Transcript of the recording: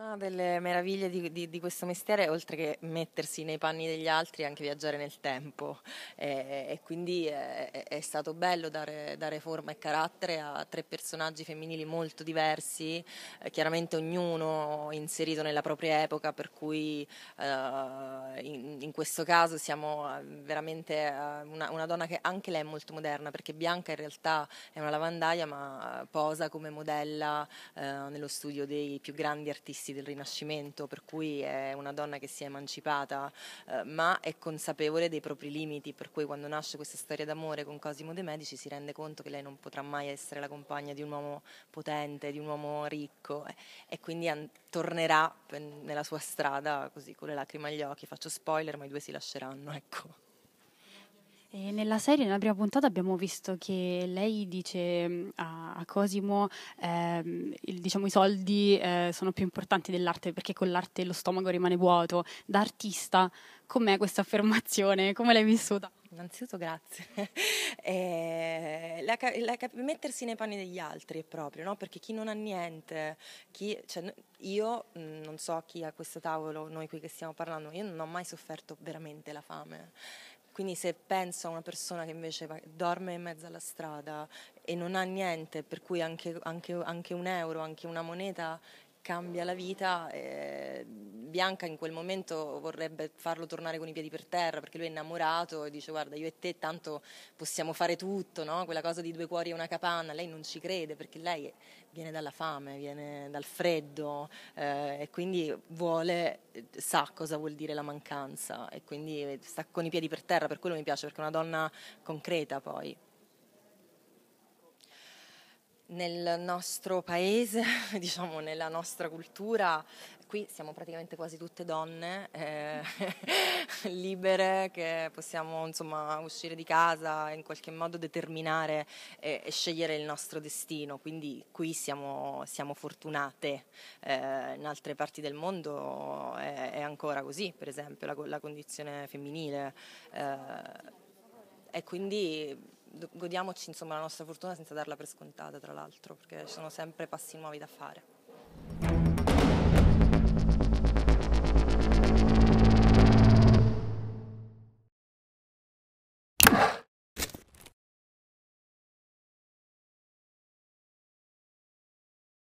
Una delle meraviglie di, di, di, questo mestiere, oltre che mettersi nei panni degli altri, è anche viaggiare nel tempo. E, e quindi è, è, stato bello dare, dare, forma e carattere a tre personaggi femminili molto diversi, eh, chiaramente ognuno inserito nella propria epoca, per cui eh, in, in, questo caso siamo eh, veramente eh, una, una, donna che anche lei è molto moderna, perché Bianca in realtà è una lavandaia ma posa come modella eh, nello studio dei più grandi artisti artisti del Rinascimento, per cui è una donna che si è emancipata, eh, ma è consapevole dei propri limiti, per cui quando nasce questa storia d'amore con Cosimo De Medici si rende conto che lei non potrà mai essere la compagna di un uomo potente, di un uomo ricco eh, e quindi an- tornerà nella sua strada così con le lacrime agli occhi, faccio spoiler, ma i due si lasceranno, ecco. E nella serie, nella prima puntata, abbiamo visto che lei dice mm, a, Cosimo eh, il, diciamo, i soldi eh, sono più importanti dell'arte perché con l'arte lo stomaco rimane vuoto. Da artista, com'è questa affermazione? Come l'hai vissuta? Innanzitutto grazie. eh, la, la, mettersi nei panni degli altri è proprio, no? perché chi non ha niente, chi, cioè, io mm, non so chi a questo tavolo, noi qui che stiamo parlando, io non ho mai sofferto veramente la fame quindi se penso a una persona che invece dorme in mezzo alla strada e non ha niente, per cui anche, anche, anche un euro, anche una moneta cambia la vita, eh, Bianca in quel momento vorrebbe farlo tornare con i piedi per terra perché lui è innamorato e dice guarda io e te tanto possiamo fare tutto, no? quella cosa di due cuori e una capanna, lei non ci crede perché lei viene dalla fame, viene dal freddo eh, e quindi vuole, sa cosa vuol dire la mancanza e quindi sta con i piedi per terra, per quello mi piace perché è una donna concreta poi nel nostro paese, diciamo nella nostra cultura, qui siamo praticamente quasi tutte donne eh, libere che possiamo insomma uscire di casa e in qualche modo determinare e, e scegliere il nostro destino, quindi qui siamo, siamo fortunate, eh, in altre parti del mondo è, è, ancora così, per esempio la, la condizione femminile. Eh, e quindi godiamoci insomma, la nostra fortuna senza darla per scontata, tra l'altro, perché ci sono sempre passi nuovi da fare.